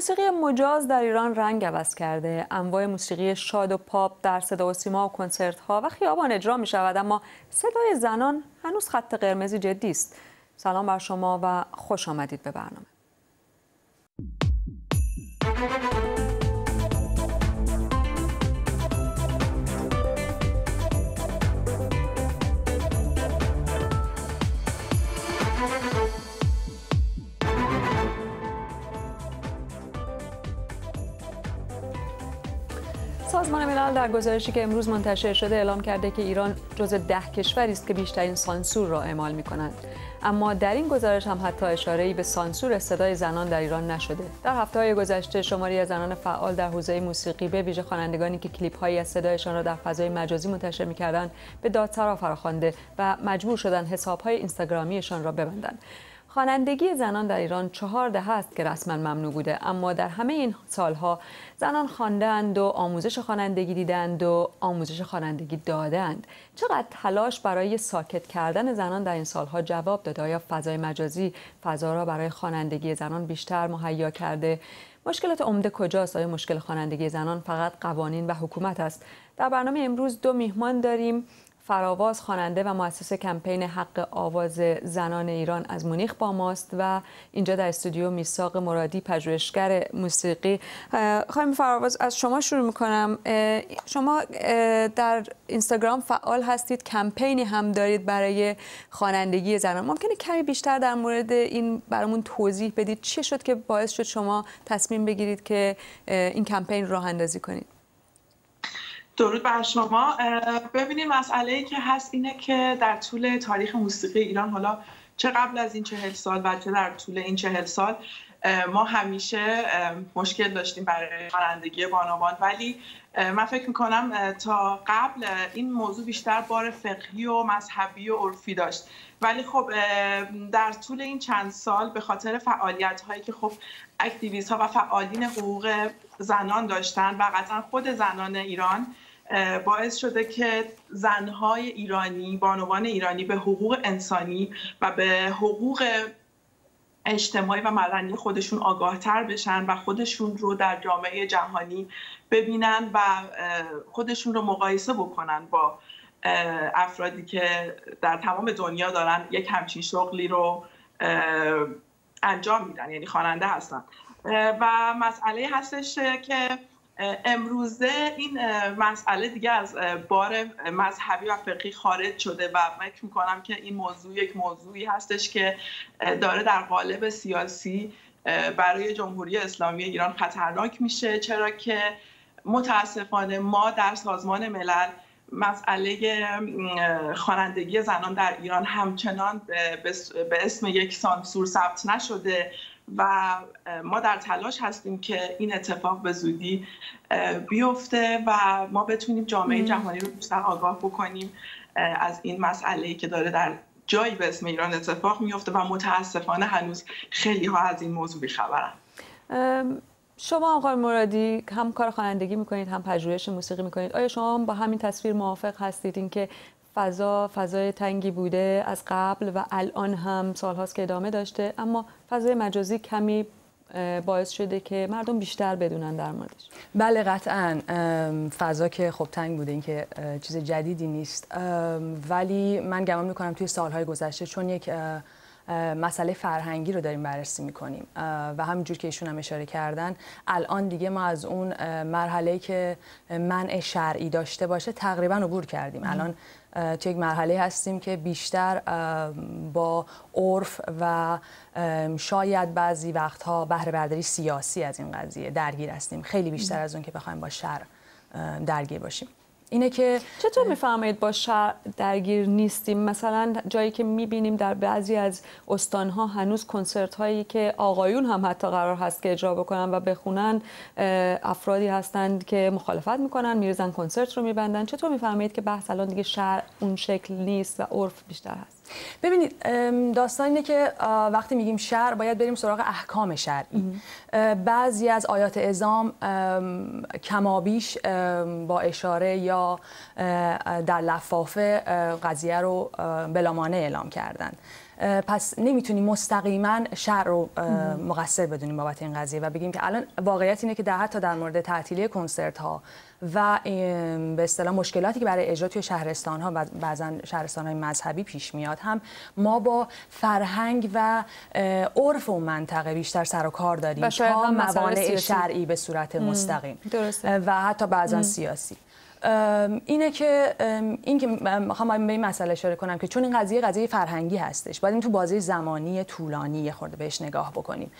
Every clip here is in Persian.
موسیقی مجاز در ایران رنگ عوض کرده. انواع موسیقی شاد و پاپ در صدا و سیما و کنسرت ها و خیابان اجرا می شود اما صدای زنان هنوز خط قرمزی جدی است. سلام بر شما و خوش آمدید به برنامه. سازمان ملل در گزارشی که امروز منتشر شده اعلام کرده که ایران جز ده کشوری است که بیشترین سانسور را اعمال می کنند. اما در این گزارش هم حتی اشاره به سانسور صدای زنان در ایران نشده. در هفته های گذشته شماری از زنان فعال در حوزه موسیقی به ویژه خوانندگانی که کلیپ هایی از صدایشان را در فضای مجازی منتشر می‌کردند به دادسرا فراخوانده و مجبور شدن حساب های اینستاگرامیشان را ببندند. خوانندگی زنان در ایران چهار دهه است که رسما ممنوع بوده. اما در همه این سالها زنان خواندند و آموزش خوانندگی دیدند و آموزش خوانندگی دادند چقدر تلاش برای ساکت کردن زنان در این سالها جواب داده؟ آیا فضای مجازی فضا را برای خوانندگی زنان بیشتر مهیا کرده؟ مشکلات عمده کجاست؟ آیا مشکل خوانندگی زنان فقط قوانین و حکومت است؟ در برنامه امروز دو میهمان داریم. فراواز خواننده و مؤسس کمپین حق آواز زنان ایران از مونیخ با ماست و اینجا در استودیو میساق مرادی پژوهشگر موسیقی. خانم فراواز از شما شروع می‌کنم. شما در اینستاگرام فعال هستید کمپینی هم دارید برای خوانندگی زنان. ممکنه کمی بیشتر در مورد این برامون توضیح بدید. چی شد که باعث شد شما تصمیم بگیرید که این کمپین راه اندازی کنید؟ درود بر شما. ببینید مسئله ای که هست اینه که در طول تاریخ موسیقی ایران حالا چه قبل از این چهل سال و چه در طول این چهل سال ما همیشه مشکل داشتیم برای خوانندگی بانوان. ولی من فکر می‌کنم تا قبل این موضوع بیشتر بار فقهی و مذهبی و عرفی داشت. ولی خب در طول این چند سال به خاطر فعالیت هایی که خب اکتیویست ها و فعالین حقوق زنان داشتن و قطعا خود زنان ایران باعث شده که زنهای ایرانی بانوان ایرانی به حقوق انسانی و به حقوق اجتماعی و مدنی خودشون آگاه تر بشن و خودشون رو در جامعه جهانی ببینن و خودشون رو مقایسه بکنن با افرادی که در تمام دنیا دارن یک همچین شغلی رو انجام میدن یعنی خواننده هستن. و مسئله هستش که امروزه این مسئله دیگه از بار مذهبی و فقهی خارج شده و فکر می‌کنم که این موضوع یک موضوعی هستش که داره در قالب سیاسی برای جمهوری اسلامی ایران خطرناک میشه. چرا که متاسفانه ما در سازمان ملل مسئله خوانندگی زنان در ایران همچنان به اسم یک سانسور ثبت نشده و ما در تلاش هستیم که این اتفاق به زودی بیفته و ما بتونیم جامعه جهانی رو بیشتر آگاه بکنیم از این مسئله که داره در جایی به اسم ایران اتفاق میفته و متاسفانه هنوز خیلی ها از این موضوع بیخبرن. شما آقای مرادی هم کار خوانندگی می‌کنید هم پژوهش موسیقی می‌کنید. آیا شما با همین تصویر موافق هستید اینکه فضا فضای تنگی بوده از قبل و الان هم سالهاست که ادامه داشته اما فضای مجازی کمی باعث شده که مردم بیشتر بدونن در موردش. بله قطعا. فضا که خب تنگ بوده این که چیز جدیدی نیست. ولی من گمان می‌کنم توی سالهای گذشته چون یک مسئله فرهنگی رو داریم بررسی می‌کنیم و همینجور که ایشون هم اشاره کردن الان دیگه ما از اون مرحله که منع شرعی داشته باشه تقریبا عبور کردیم. الان توی یک مرحله هستیم که بیشتر با عرف و شاید بعضی وقتها بهره برداری سیاسی از این قضیه درگیر هستیم. خیلی بیشتر از اون که بخوایم با شر درگیر باشیم. اینه که چطور می‌فهمید با شهر درگیر نیستیم؟ مثلا جایی که می‌بینیم در بعضی از استانها هنوز کنسرت هایی که آقایون هم حتی قرار هست که اجرا بکنن و بخونن افرادی هستند که مخالفت می‌کنن میرزن کنسرت رو میبندن. چطور می‌فهمید که بحث الان دیگه شهر اون شکل نیست و عرف بیشتر هست؟ ببینید داستان اینه که وقتی میگیم شر باید بریم سراغ احکام شرعی بعضی از آیات ازام کمابیش با اشاره یا در لفافه قضیه رو بلامانه اعلام کردن. پس نمی‌تونیم مستقیما شهر رو مقصر بدونیم بابت این قضیه و بگیم که الان واقعیت اینه که در حتی در مورد تعطیلی کنسرت ها و به اصطلاح مشکلاتی که برای اجرا توی شهرستان ها و بعضا شهرستان های مذهبی پیش میاد هم ما با فرهنگ و عرف و منطقه بیشتر سر و کار داریم تا موانع شرعی به صورت مستقیم. و حتی بعضا سیاسی. اینه که این که می‌خوام به این مسئله اشاره کنم که چون این قضیه قضیه فرهنگی هستش باید این تو بازی زمانی طولانی خورده بهش نگاه بکنیم.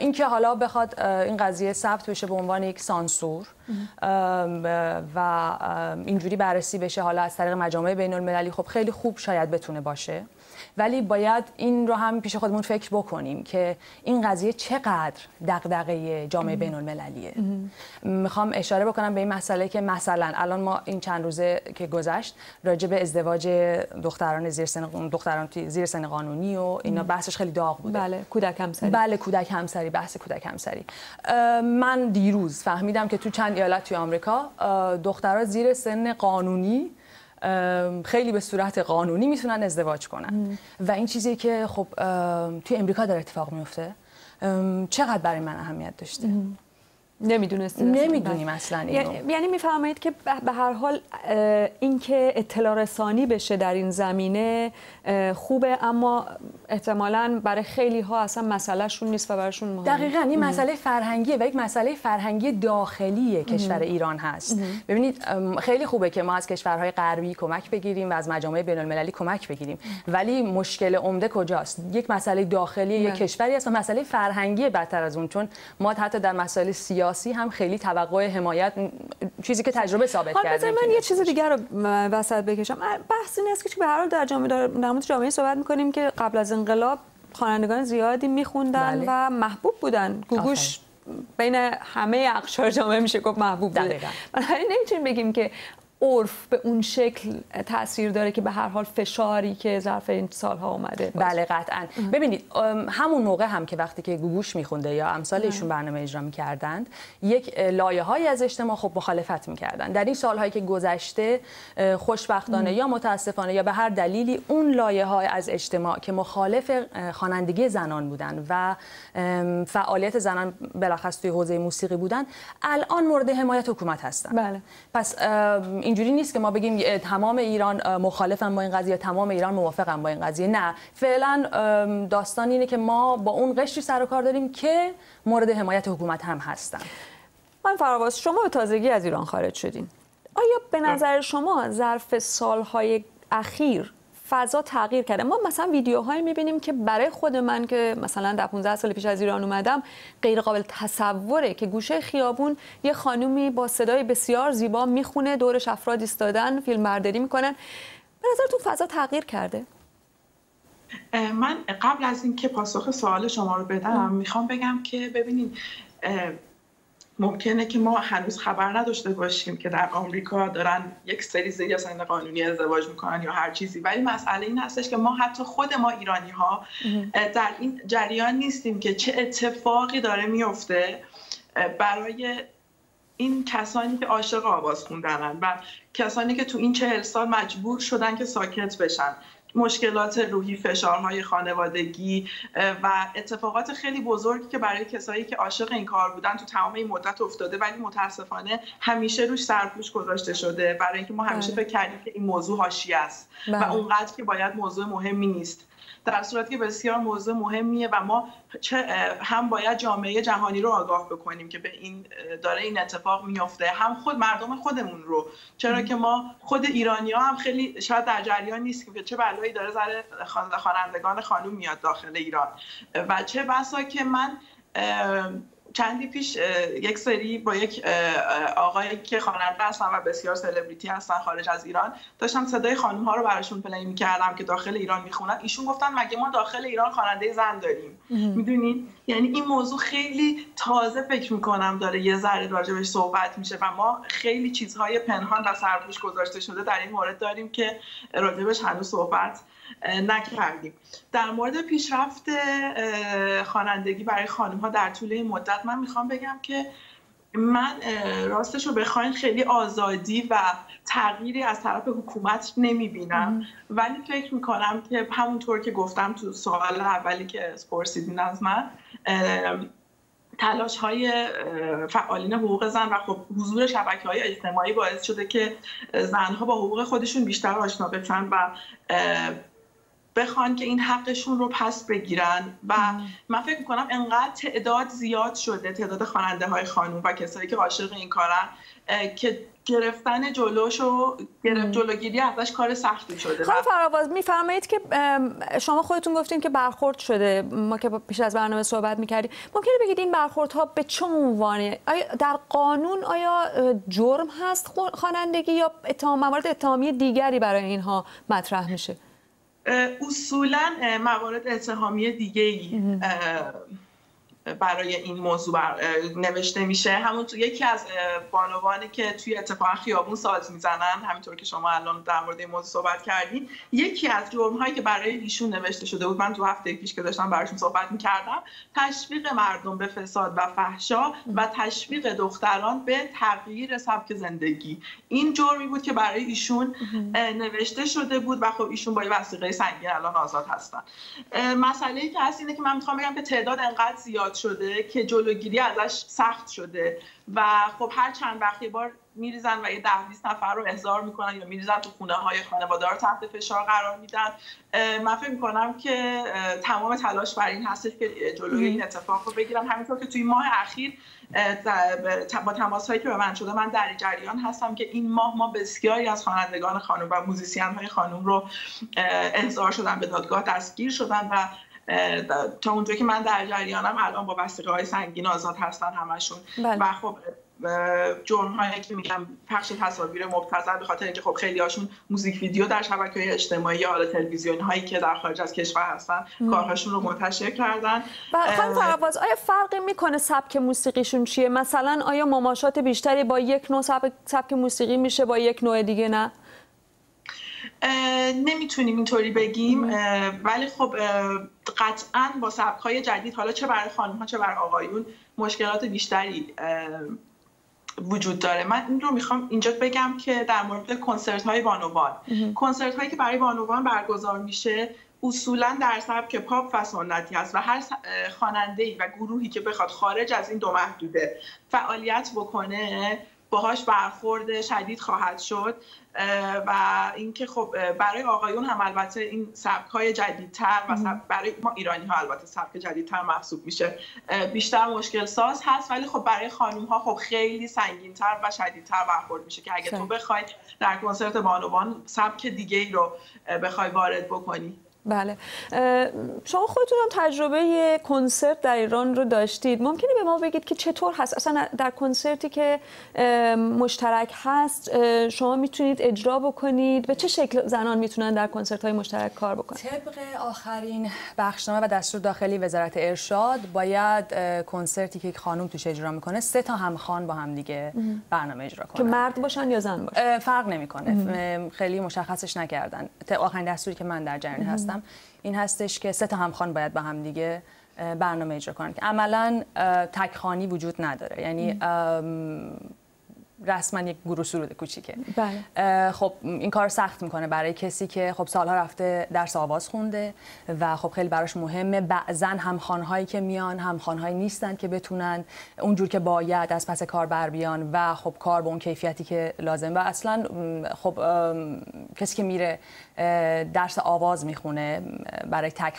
اینکه حالا بخواد این قضیه ثبت بشه به عنوان یک سانسور و اینجوری بررسی بشه حالا از طریق مجامع بین المللی خب خیلی خوب شاید بتونه باشه. ولی باید این رو هم پیش خودمون فکر بکنیم که این قضیه چقدر دغدغه جامعه بین المللیه می‌خوام اشاره بکنم به این مسئله که مثلا الان ما این چند روزه که گذشت راجع به ازدواج دختران زیر سن دختران زیر سن قانونی و اینا بحثش خیلی داغ بوده. بله کودک همسری. بله کودک همسری بحث کودک همسری. من دیروز فهمیدم که تو چند ایالت توی آمریکا دخترها زیر سن قانونی خیلی به صورت قانونی می‌تونن ازدواج کنن. و این چیزی که خب توی امریکا داره اتفاق میفته چقدر برای من اهمیت داشته؟ نمی‌دونستیم نمی‌دونیم اصلا اینو. یعنی می‌فهمید که به هر حال اینکه اطلاع رسانی بشه در این زمینه خوبه اما احتمالا برای خیلی ها اصلا مسئله شون نیست و براشون مهمه. دقیقا این مسئله فرهنگیه و یک مسئله فرهنگی داخلی کشور ایران هست. ببینید خیلی خوبه که ما از کشورهای غربی کمک بگیریم و از مجامع بین المللی کمک بگیریم. ولی مشکل عمده کجاست؟ یک مسئله داخلی یک کشوری است و مسئله فرهنگی بدتر از اون چون ما حتی در مسائل سیاسی هم خیلی توقع حمایت چیزی که تجربه ثابت کرده من یه چیز دیگر رو وسط بکشم. بحث این است که به هر حال در جامعه در جامعه صحبت می‌کنیم که قبل از انقلاب خوانندگان زیادی میخوندن بله. و محبوب بودن. گوگوش بین همه اقشار جامعه میشه گفت محبوب بوده. بنابراین نمی‌تونیم بگیم که عرف به اون شکل تاثیر داره که به هر حال فشاری که ظرف این سالها اومده. بله قطعا. ببینید همون موقع هم که وقتی که گوگوش میخونده یا امثال ایشون برنامه اجرا می‌کردند یک لایه های از اجتماع خب مخالفت می‌کردن در این سالهایی که گذشته خوشبختانه یا متاسفانه یا به هر دلیلی اون لایه های از اجتماع که مخالف خوانندگی زنان بودن و فعالیت زنان بلخص توی حوزه موسیقی بودن الان مورد حمایت حکومت هستن بله. پس اینجوری نیست که ما بگیم تمام ایران مخالفن با این قضیه تمام ایران موافقن با این قضیه. نه. فعلا داستان اینه که ما با اون قشری سر و کار داریم که مورد حمایت حکومت هم هستن. من فراواز شما به تازگی از ایران خارج شدین. آیا به نظر شما ظرف سالهای اخیر فضا تغییر کرده. ما مثلا ویدیوهایی می‌بینیم که برای خود من که مثلا در 15 سال پیش از ایران اومدم غیر قابل تصوره که گوشه خیابون یه خانومی با صدای بسیار زیبا می‌خونه دورش افراد ایستادن فیلم برداری می‌کنن. به نظرتون فضا تغییر کرده؟ من قبل از اینکه پاسخ سوال شما رو بدم می‌خوام بگم که ببینید ممکنه که ما هنوز خبر نداشته باشیم که در آمریکا دارن یک سری زیر سن قانونی ازدواج می‌کنن یا هر چیزی. ولی مسئله این هستش که ما حتی خود ما ایرانی ها در این جریان نیستیم که چه اتفاقی داره میفته برای این کسانی که عاشق آواز خوندنن و کسانی که تو این چهل سال مجبور شدن که ساکت بشن. مشکلات روحی فشارهای خانوادگی و اتفاقات خیلی بزرگی که برای کسایی که عاشق این کار بودن تو تمام این مدت افتاده ولی متاسفانه همیشه روش سرپوش گذاشته شده برای اینکه ما همیشه بله. فکر کردیم که این موضوع حاشیه است و بله. اونقدر که باید موضوع مهمی نیست در صورتی که بسیار موضوع مهمیه و ما هم باید جامعه جهانی رو آگاه بکنیم که به این داره این اتفاق میفته هم خود مردم خودمون رو. چرا که ما خود ایرانی ها هم خیلی شاید در جریان نیست که چه بلایی داره زر خوانندگان خانوم میاد داخل ایران. و چه بسا که من چندی پیش یک سری با یک آقایی که خواننده هستن و بسیار سلبریتی هستن خارج از ایران داشتم صدای خانم ها رو براشون پلی می‌کردم که داخل ایران می‌خونن. ایشون گفتن مگه ما داخل ایران خواننده زن داریم؟ می‌دونید یعنی این موضوع خیلی تازه فکر می‌کنم داره یه ذره راجبش صحبت میشه و ما خیلی چیزهای پنهان و سرپوش گذاشته شده در این مورد داریم که راجبش هنوز صحبت نکردیم. در مورد پیشرفت خوانندگی برای خانم ها در طول این مدت من می‌خوام بگم که من راستش رو بخواین خیلی آزادی و تغییری از طرف حکومت نمی‌بینم. ولی فکر می‌کنم که همونطور که گفتم تو سوال اولی که پرسیدین از من تلاش های فعالین حقوق زن و خب حضور شبکه های اجتماعی باعث شده که زنها با حقوق خودشون بیشتر آشنا بشن و بخوان که این حقشون رو پس بگیرن و من فکر می‌کنم انقدر تعداد زیاد شده تعداد خواننده های خانوم و کسایی که عاشق این کارن که گرفتن جلوش و گرفت جلوگیری ازش کار سختی شده. خانم فراواز میفرمایید که شما خودتون گفتین که برخورد شده. ما که پیش از برنامه صحبت می‌کردیم. ممکنه بگید این برخوردها به چه عنوانی در قانون آیا جرم هست خوانندگی یا اتهام موارد اتهامی دیگری برای اینها مطرح میشه؟ اصولا موارد اتهامی دیگه ای برای این موضوع نوشته میشه. همون تو یکی از بانوانی که توی اتفاق خیابون ساز می‌زنن همینطور که شما الان در مورد این موضوع صحبت کردین یکی از جرم هایی که برای ایشون نوشته شده بود من تو هفته پیش که داشتم براشون صحبت می‌کردم تشویق مردم به فساد و فحشا و تشویق دختران به تغییر سبک زندگی. این جرمی بود که برای ایشون نوشته شده بود و خب ایشون با وسیقه سنگین الان آزاد هستن. مسئله ای که هست اینه که من می‌خوام بگم که تعداد انقدر زیاد شده که جلوگیری ازش سخت شده. و خب هر چند وقت بار میریزن و یه ده 20 نفر رو احضار می‌کنن یا میریزن تو خونه های خانواده رو تحت فشار قرار میدن. من فکر می‌کنم که تمام تلاش بر این هستش که جلوی این اتفاق رو بگیرن. همینطور که توی ماه اخیر با تماس هایی که به من شده من در جریان هستم که این ماه ما بسیاری از خوانندگان خانم و موزیسین های خانم رو احضار شدن به دادگاه دستگیر شدن و تا اونجایی که من در جریانم الان با وسیقه های سنگین آزاد هستن همشون. بله. و خب جرم هایی که میگم پخش تصاویر مبتذل به خاطر اینکه خب خیلی هاشون موزیک ویدیو در شبکه های اجتماعی یا حالا تلویزیونی هایی که در خارج از کشور هستن کارهاشون رو منتشر کردن. و خانم فراواز آیا فرقی می‌کنه سبک موسیقیشون چیه؟ مثلا آیا مماشات بیشتری با یک نوع سبک موسیقی میشه با یک نوع دیگه نه؟ نمی‌تونیم اینطوری بگیم. ولی خب قطعا با سبک های جدید حالا چه برای خانم ها چه برای آقایون مشکلات بیشتری وجود داره. من این رو می‌خوام اینجا بگم که در مورد کنسرت های بانوان. کنسرت هایی که برای بانوان برگزار میشه اصولا در سبک پاپ و سنتی هست و هر خواننده ای و گروهی که بخواد خارج از این دو محدوده فعالیت بکنه باهاش برخورد شدید خواهد شد و اینکه خب برای آقایون هم البته این سبک های جدیدتر و برای ما ایرانی ها البته سبک جدیدتر محسوب میشه. بیشتر مشکل ساز هست ولی خب برای خانوم ها خب خیلی سنگینتر و شدیدتر برخورد میشه که اگه تو بخوای در کنسرت بانوان سبک دیگه ای رو بخوای وارد بکنی. بله. شما خودتون هم تجربه کنسرت در ایران رو داشتید. ممکنه به ما بگید که چطور هست؟ اصلا در کنسرتی که مشترک هست شما می‌تونید اجرا بکنید؟ به چه شکل زنان می‌تونن در کنسرت های مشترک کار بکنن؟ طبق آخرین بخشنامه و دستور داخلی وزارت ارشاد باید کنسرتی که خانم توش اجرا می‌کنه سه تا همخوان با هم دیگه برنامه اجرا کنن. که مرد باشن یا زن باشن؟ فرق نمی‌کنه. خیلی مشخصش نکردن. آخرین دستوری که من در جریان هستم این هستش که سه تا همخوان باید با هم دیگه برنامه اجرا کنن که عملا تکخانی وجود نداره. یعنی رسما یک گروه سرود کوچیکه. بله. خب این کار سخت می‌کنه برای کسی که خب سالها رفته درس آواز خونده و خب خیلی براش مهمه. بعضا هم خانهایی که میان هم خانهایی نیستن که بتونن اونجور که باید از پس کار بر بیان و خب کار به اون کیفیتی که لازم و اصلا خب کسی که میره درس آواز می‌خونه برای تک,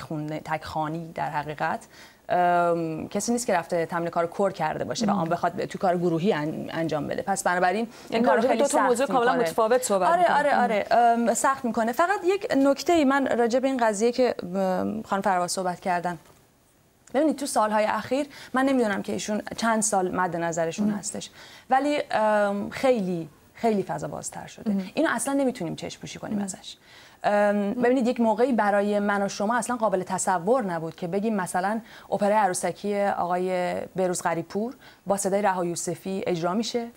تک خانی در حقیقت کسی نیست که رفته تمرین کار کور کرده باشه و آن بخواد تو کار گروهی انجام بده. پس بنابراین این کار خیلی سخت موضوع کاملا متفاوت صحبت آره آره آره. سخت می‌کنه. فقط یک نکته ای من راجع به این قضیه که خانم فرواز صحبت کردن. ببینید تو سالهای اخیر من نمی‌دونم که ایشون چند سال مد نظرشون هستش. ولی خیلی خیلی فضا بازتر شده. اینو اصلا نمی‌تونیم چشم پوشی کنیم ازش. ببینید یک موقعی برای من و شما اصلا قابل تصور نبود که بگیم مثلا اپرای عروسکی آقای بروز غریپور با صدای رها یوسفی اجرا میشه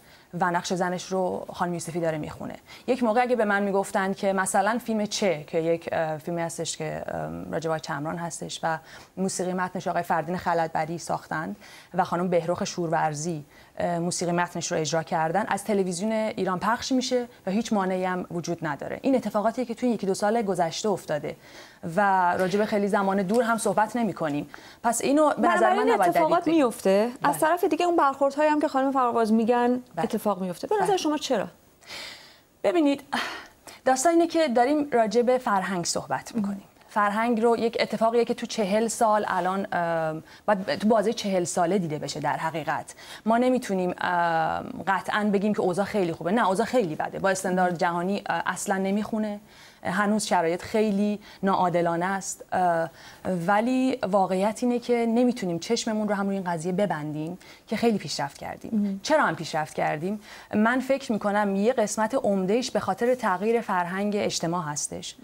و نقش زنش رو خانم یوسفی داره می‌خونه. یک موقع اگه به من می‌گفتن که مثلا فیلم چه که یک فیلمی هستش که راجبای چمران هستش و موسیقی متنش آقای فردین خلدبری ساختند و خانم بهروخ شورورزی موسیقی متنش رو اجرا کردن از تلویزیون ایران پخش میشه و هیچ مانعی هم وجود نداره. این اتفاقاتی که توی یکی دو سال گذشته افتاده و راجب خیلی زمان دور هم صحبت نمی کنیم پس اینو به نظر من نباید اتفاقات میفته از بله. طرف دیگه اون برخوردهایی هم که خانم فرواز میگن بله. اتفاق میفته به نظر بله. شما چرا؟ ببینید داستان اینه که داریم راجع به فرهنگ صحبت می‌کنیم. فرهنگ رو یک اتفاقیه که تو چهل سال الان باید تو بازه چهل ساله دیده بشه در حقیقت. ما نمی‌تونیم قطعا بگیم که اوضاع خیلی خوبه. نه اوضاع خیلی بده. با استاندارد جهانی اصلا نمی‌خونه. هنوز شرایط خیلی ناعادلانه است. ولی واقعیت اینه که نمی‌تونیم چشممون رو هم روی این قضیه ببندیم که خیلی پیشرفت کردیم. چرا هم پیشرفت کردیم؟ من فکر می‌کنم یه قسمت عمدهش به خاطر تغییر فرهنگ اجتماع هستش.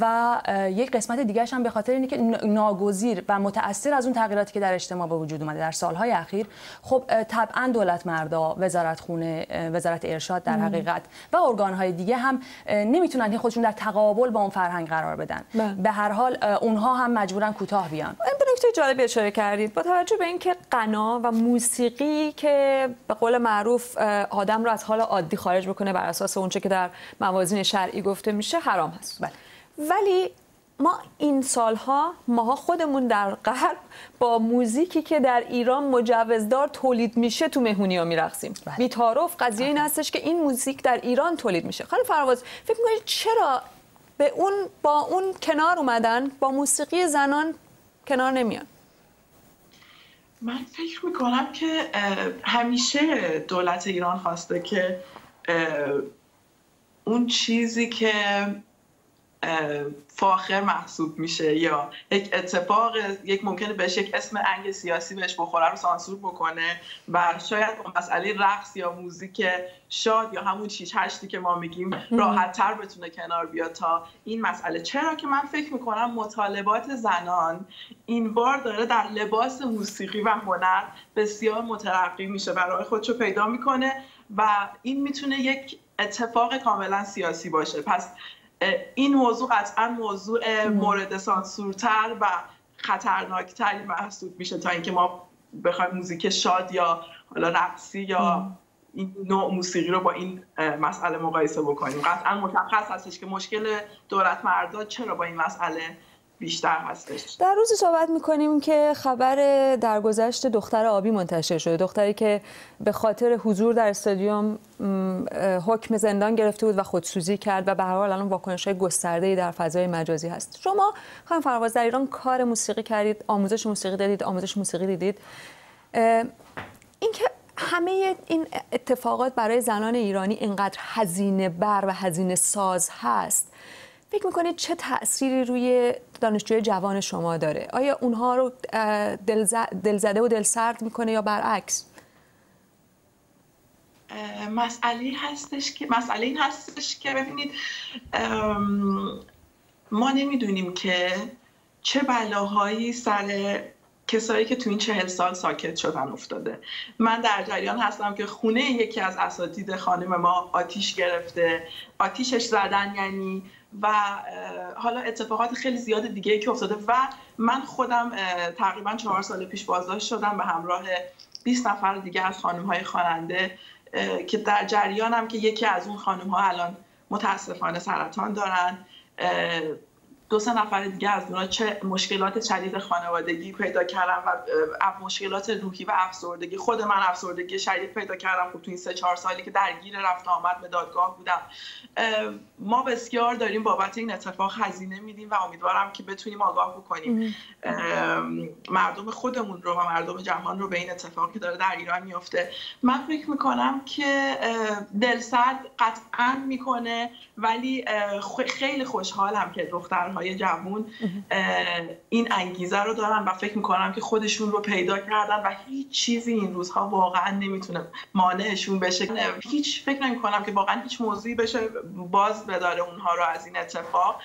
و یک قسمت دیگرش هم به خاطر اینه که ناگزیر و متاثر از اون تغییراتی که در اجتماع به وجود اومده در سالهای اخیر خب طبعا دولت مردا وزارت خونه وزارت ارشاد در حقیقت و ارگانهای دیگه هم نمی‌تونن خودشون در تقابل با اون فرهنگ قرار بدن بله. به هر حال اونها هم مجبورن کوتاه بیان این به نکته جالب اشاره کردید با توجه به اینکه غنا و موسیقی که به قول معروف آدم رو از حال عادی خارج بکنه بر اساس اونچه که در موازین شرعی گفته میشه حرام هست بله. ولی ما این سالها ماها خودمون در غرب با موزیکی که در ایران مجوزدار تولید میشه تو مهمونی ها میرقصیم. بله. بیتاروف قضیه این هستش که این موزیک در ایران تولید میشه. خانم فرواز فکر می‌کنید چرا به اون با اون کنار اومدن با موسیقی زنان کنار نمیان؟ من فکر می‌کنم که همیشه دولت ایران خواسته که اون چیزی که فاخر محسوب میشه یا یک اتفاق یک ممکنه بهش یک اسم انگ سیاسی بهش بخوره رو سانسور بکنه و شاید مسئله رقص یا موزیک شاد یا همون چیش هشتی که ما میگیم راحت تر بتونه کنار بیاد تا این مسئله. چرا که من فکر می‌کنم مطالبات زنان این بار داره در لباس موسیقی و هنر بسیار مترقی میشه برای خودشو پیدا می‌کنه و این می‌تونه یک اتفاق کاملا سیاسی باشه. پس این موضوع قطعا موضوع مورد سانسورتر و خطرناکتری محسوب میشه تا اینکه ما بخوایم موزیک شاد یا حالا رقصی یا این نوع موسیقی رو با این مسئله مقایسه بکنیم. قطعا مشخص هستش که مشکل دولت مردا چرا با این مسئله بیشتر هستش. در روزی صحبت می‌کنیم که خبر درگذشت دختر آبی منتشر شده. دختری که به خاطر حضور در استادیوم حکم زندان گرفته بود و خودسوزی کرد و به هر حال الان واکنش های گسترده در فضای مجازی هست. شما خانم فرواز در ایران کار موسیقی کردید آموزش موسیقی دادید آموزش موسیقی دیدید. اینکه همه این اتفاقات برای زنان ایرانی اینقدر هزینه بر و هزینه ساز هست فکر می‌کنید چه تأثیری روی دانشجوی جوان شما داره؟ آیا اونها رو دلزده و دلسرد می‌کنه یا برعکس؟ مسئله هستش که مسئله این هستش که ببینید ما نمی‌دونیم که چه بلاهایی سر کسایی که تو این چهل سال ساکت شدن افتاده. من در جریان هستم که خونه یکی از اساتید خانم ما آتیش گرفته. آتیشش زدن یعنی و حالا اتفاقات خیلی زیاد دیگه که افتاده و من خودم تقریبا چهار سال پیش بازداشت شدم به همراه 20 نفر دیگه از خانم های خواننده که در جریانم که یکی از اون خانم ها الان متاسفانه سرطان دارن. دو سه نفر دیگه از اونا چه مشکلات شدید خانوادگی پیدا کردم و مشکلات روحی و افسردگی. خود من افسردگی شدید پیدا کردم. خب تو این سه چهار سالی که درگیر رفت آمد به دادگاه بودم. ما بسیار داریم بابت این اتفاق هزینه میدیم و امیدوارم که بتونیم آگاه بکنیم. مردم خودمون رو و مردم جهان رو به این اتفاقی که داره در ایران میفته من فکر می‌کنم که دلسرد قطعا می‌کنه ولی خیلی خوشحالم که دخترها های جوون این انگیزه رو دارن و فکر می‌کنم که خودشون رو پیدا کردن و هیچ چیزی این روزها واقعا نمی‌تونه مانعشون بشه. هیچ فکر نمی کنم که واقعا هیچ موضوعی بشه باز بداره اونها رو از این اتفاق.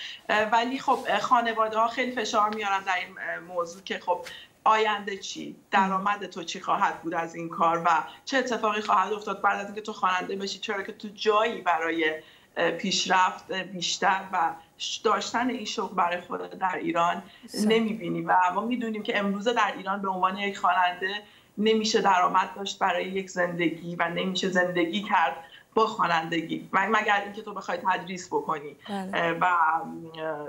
ولی خب خانواده ها خیلی فشار میارن در این موضوع که خب آینده چی؟ درآمد تو چی خواهد بود از این کار و چه اتفاقی خواهد افتاد بعد از اینکه تو خواننده بشی؟ چرا که تو جایی برای پیشرفت بیشتر و داشتن این شغل برای خود در ایران نمی‌بینی و ما می‌دونیم که امروزه در ایران به عنوان یک خواننده نمیشه درآمد داشت برای یک زندگی و نمیشه زندگی کرد. با خوانندگی مگر اینکه تو بخوای تدریس بکنی بله. و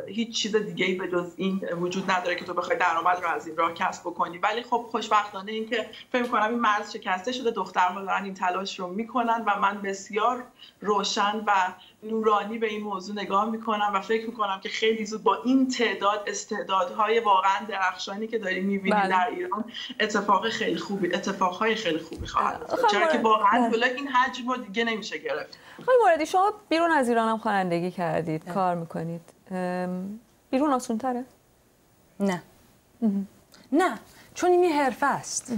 هیچ چیز دیگه ای به جز این وجود نداره که تو بخوای درآمد رو از این راه کسب بکنی ولی خب خوشبختانه اینکه فکر کنم این مرز شکسته شده دخترها دارن این تلاش رو می‌کنن و من بسیار روشن و نورانی به این موضوع نگاه می‌کنم و فکر می‌کنم که خیلی زود با این تعداد استعدادهای واقعا درخشانی که داریم می‌بینیم بله. در ایران اتفاق خیلی خوبی اتفاقهای خیلی خوبی خواهد چرا که واقعا بله. این حجم رو دیگه نمیشه گرفت. خیلی موردی شما بیرون از ایران هم خوانندگی کردید بله. کار می‌کنید. بیرون آسون تره؟ نه نه چون این حرفه است.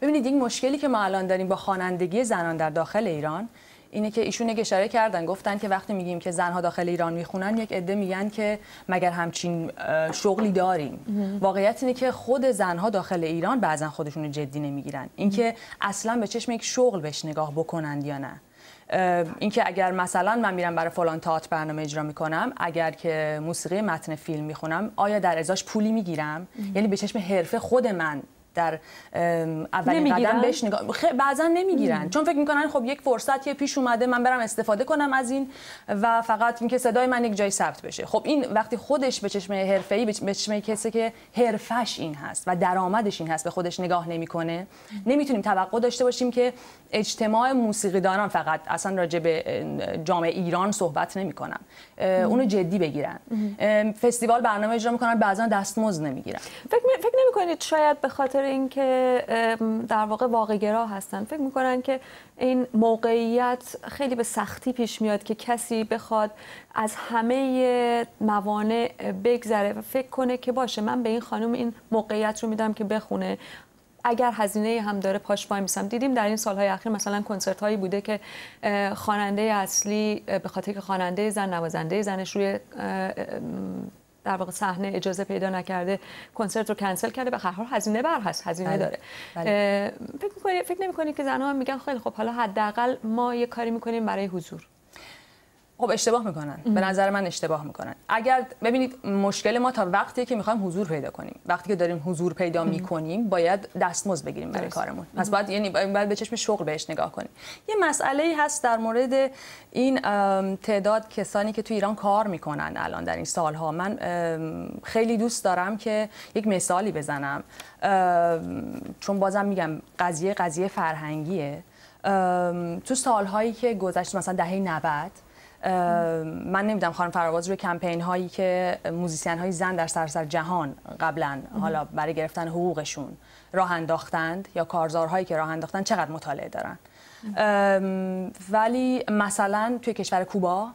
ببینید این مشکلی که ما الان داریم با خوانندگی زنان در داخل ایران اینه که ایشون یک اشاره کردن گفتن که وقتی میگیم که زنها داخل ایران می‌خونن یک عده میگن که مگر همچین شغلی داریم. واقعیت اینه که خود زنها داخل ایران بعضا خودشون رو جدی نمی‌گیرن. اینکه اصلا به چشم یک شغل بهش نگاه بکنند یا نه. اینکه اگر مثلا من میرم برای فلان تئاتر برنامه اجرا می‌کنم اگر که موسیقی متن فیلم می‌خونم آیا در ازاش پولی می‌گیرم؟ یعنی به چشم حرفه خود من در اولین قدم بهش نگاه بعضا نمی‌گیرن. چون فکر می‌کنن خب یک فرصتی پیش اومده من برم استفاده کنم از این و فقط اینکه صدای من یک جای ثبت بشه. خب این وقتی خودش به چشم حرفه‌ای به چشم کسی که حرفش این هست و درآمدش این هست به خودش نگاه نمی‌کنه نمی‌تونیم توقع داشته باشیم که اجتماع موسیقیدانان فقط اصلا راجع به جامعه ایران صحبت نمی‌کنن. اونو جدی بگیرن. فستیوال برنامه اجرا می‌کنن بعضا دستمزد نمی‌گیرن. فکر فکر نمی‌کنید شاید به خاطر اینکه در واقع واقع هستن. فکر می‌کنن که این موقعیت خیلی به سختی پیش میاد که کسی بخواد از همه موانع بگذره و فکر کنه که باشه من به این خانم این موقعیت رو میدم که بخونه. اگر هزینه هم داره پاش وای میسم. دیدیم در این سالهای اخیر مثلا کنسرت هایی بوده که خواننده اصلی به خاطر که خواننده زن نوازنده زنش روی در واقع صحنه اجازه پیدا نکرده کنسرت رو کنسل کرده به هر هزینه بر هست هزینه بله. داره بله. فکر می‌کنی فکر نمی‌کنی که زنها میگن خیلی خب حالا حداقل ما یه کاری می‌کنیم برای حضور خب اشتباه می‌کنن. به نظر من اشتباه می‌کنن. اگر ببینید مشکل ما تا وقتی که می‌خوایم حضور پیدا کنیم وقتی که داریم حضور پیدا می‌کنیم باید دستمزد بگیریم برای کارمون. پس باید یعنی باید به چشم شغل بهش نگاه کنیم. یه مسئله ای هست در مورد این تعداد کسانی که تو ایران کار می‌کنن الان در این سالها. من خیلی دوست دارم که یک مثالی بزنم. چون بازم میگم قضیه قضیه فرهنگیه. تو سالهایی که گذشت مثلا دهه 90 من نمی‌دونم خانم فراواز روی کمپین هایی که موزیسین های زن در سراسر جهان قبلا حالا برای گرفتن حقوقشون راه انداختند یا کارزارهایی که راه انداختن چقدر مطالعه دارن. ولی مثلا توی کشور کوبا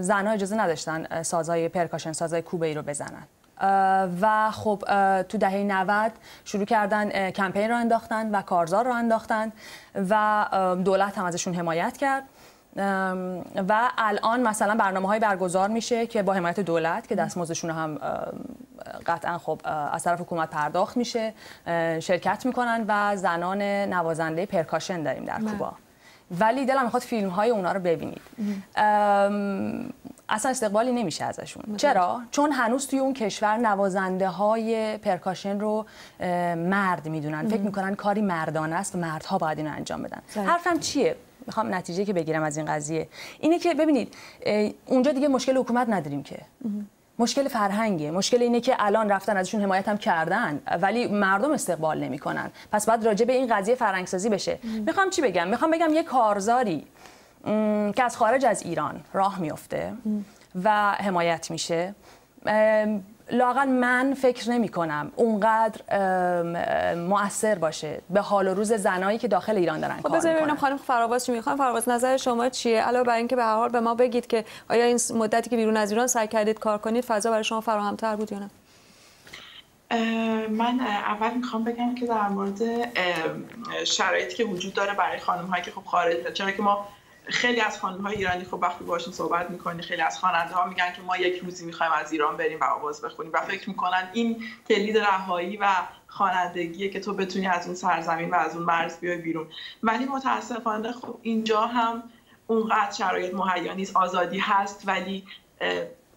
زنها اجازه نداشتن سازهای پرکاشن سازهای کوبایی رو بزنن. و خب تو دهه 90 شروع کردن کمپین رو انداختن و کارزار رو انداختن و دولت هم ازشون حمایت کرد. و الان مثلا برنامه های برگزار میشه که با حمایت دولت که دستمزدشون هم قطعا خب از طرف حکومت پرداخت میشه شرکت می‌کنن و زنان نوازنده پرکاشن داریم در بله. کوبا. ولی دلم می‌خواد فیلم های اونا رو ببینید. اصلا استقبالی نمیشه ازشون. چرا؟ چون هنوز توی اون کشور نوازنده های پرکاشن رو مرد می‌دونن. فکر می‌کنن کاری مردانه است و مردها باید اینو انجام بدن. حرفم چیه؟ می‌خوام نتیجه که بگیرم از این قضیه. اینه که ببینید اونجا دیگه مشکل حکومت نداریم که. مشکل فرهنگه. مشکل اینه که الان رفتن ازشون حمایت هم کردن ولی مردم استقبال نمی‌کنن. پس باید راجع به این قضیه فرهنگسازی بشه. می‌خوام چی بگم؟ می‌خوام بگم یه کارزاری که از خارج از ایران راه میفته و حمایت میشه. لاقل من فکر نمی کنم اونقدر مؤثر باشه به حال و روز زنایی که داخل ایران دارن خب کار ببینم خانم فراواز چی می‌خوام فراواز نظر شما چیه؟ علاوه بر اینکه به هر حال به ما بگید که آیا این مدتی که بیرون از ایران سعی کردید کار کنید فضا برای شما فراهمتر بود یا نه؟ من اول می‌خوام بگم که در مورد شرایطی که وجود داره برای خانم هایی که خب خارج چرا که ما خیلی از خانم های ایرانی خب وقتی باشون صحبت می‌کنی خیلی از خواننده ها میگن که ما یک روزی می‌خوایم از ایران بریم و آواز بخونیم و فکر می‌کنن این کلید رهایی و خوانندگیه که تو بتونی از اون سرزمین و از اون مرز بیای بیرون. ولی متاسفانه خب اینجا هم اونقدر شرایط مهیا نیست آزادی هست ولی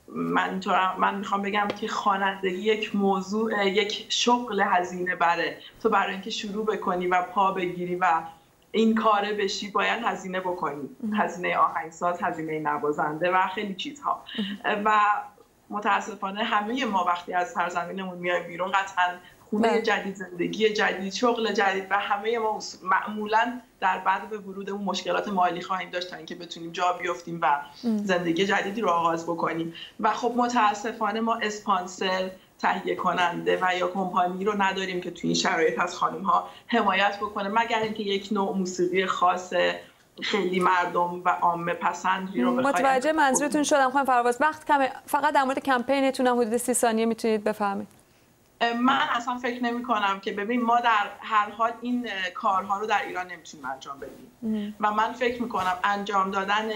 من من می‌خوام بگم که خوانندگی یک موضوع یک شغل هزینه بره تو برای اینکه شروع بکنی و پا بگیری و این کاره بشی باید هزینه بکنی. هزینه آهنگساز هزینه نوازنده و خیلی چیزها. و متاسفانه همه ما وقتی از سرزمینمون میایم بیرون قطعا خونه بله. جدید زندگی جدید شغل جدید و همه ما معمولا در بعد به ورودمون مشکلات مالی خواهیم داشت تا اینکه بتونیم جا بیفتیم و زندگی جدیدی رو آغاز بکنیم. و خب متاسفانه ما اسپانسر تهیه کننده و یا کمپانی رو نداریم که توی این شرایط از خانم ها حمایت بکنه مگر اینکه یک نوع موسیقی خاص خیلی مردم و عامه پسندی رو متوجه منظورتون شدم خانم فرواز وقت کمه. فقط در مورد کمپینتون هم حدود سی ثانیه می‌تونید بفهمید من اصلا فکر نمی کنم که ببین ما در هر حال این کارها رو در ایران نمی‌تونیم انجام بدیم. و من فکر می کنم انجام دادن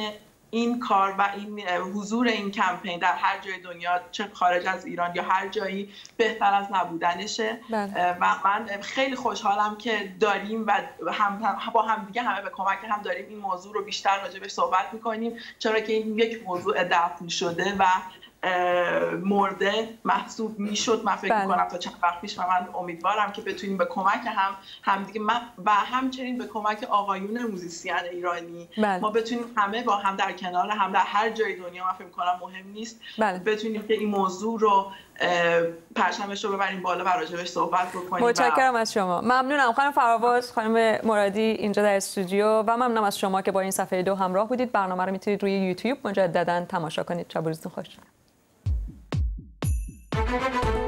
این کار و این حضور این کمپین در هر جای دنیا چه خارج از ایران یا هر جایی بهتر از نبودنشه بله. و من خیلی خوشحالم که داریم و هم با هم دیگه همه به کمک هم داریم این موضوع رو بیشتر راجبش صحبت می‌کنیم چرا که این یک موضوع دفن شده و مرده محسوب می‌شد من فکر بله. می‌کنم تا چند وقت پیش و من امیدوارم که بتونیم به کمک هم همدیگه و همچنین به کمک آقایون موزیسین ایرانی بله. ما بتونیم همه با هم در کنار هم در هر جای دنیا من فکر می‌کنم مهم نیست بله. بتونیم که این موضوع رو پرچمش رو ببریم بالا و راجبش صحبت بکنیم متشکرم از شما ممنونم خانم فراواز خانم مرادی اینجا در استودیو و ممنونم از شما که با این صفحه دو همراه بودید برنامه رو می‌تونید روی یوتیوب مجددا تماشا کنید شب روزتون خوش Thank you.